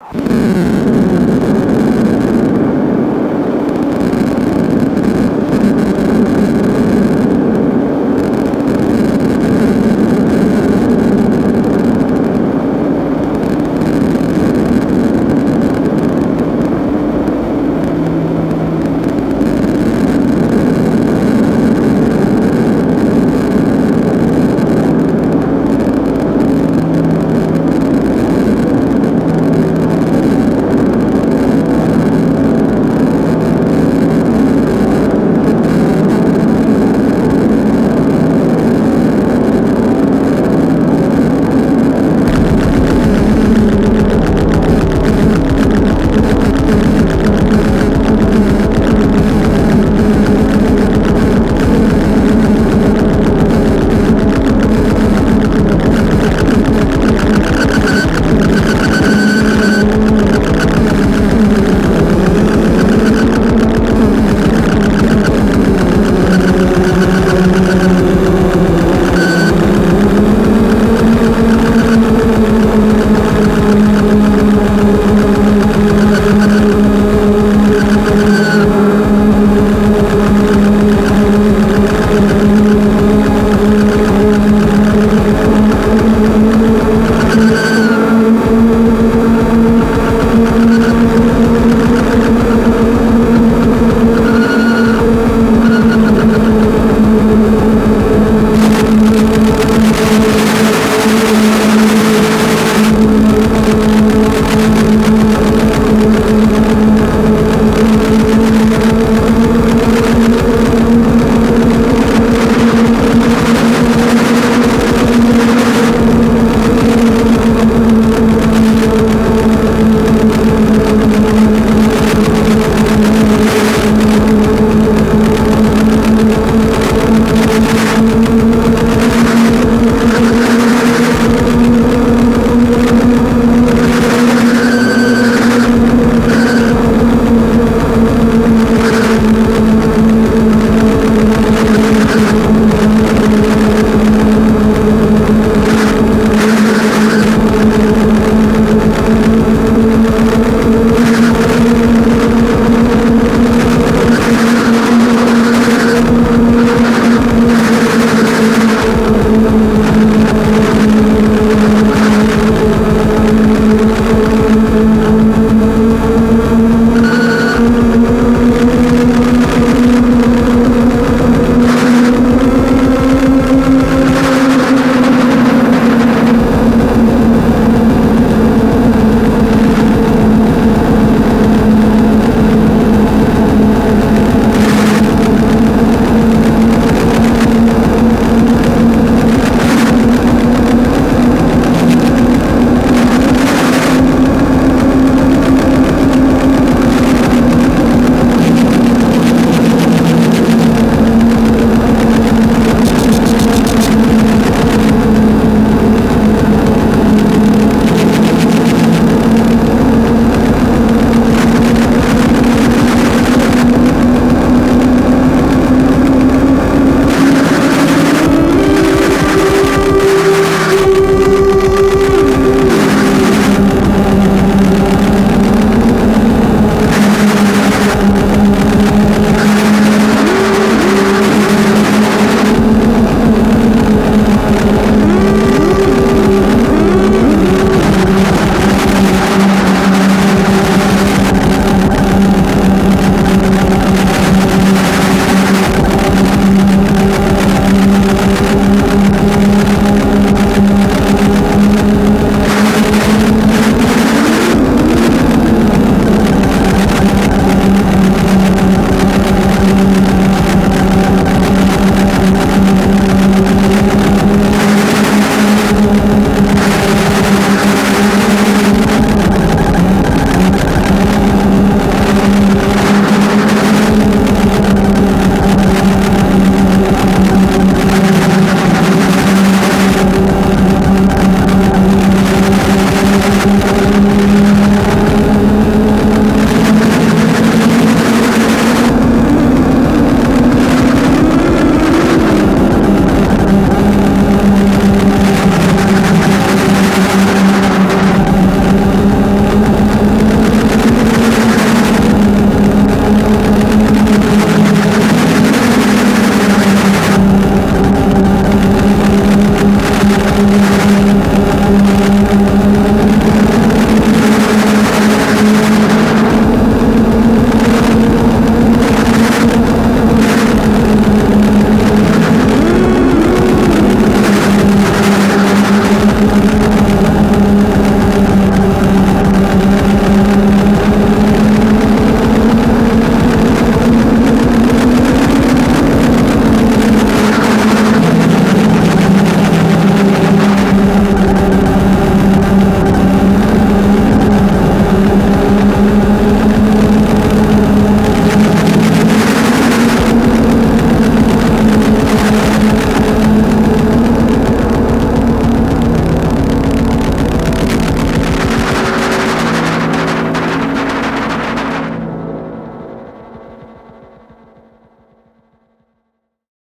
you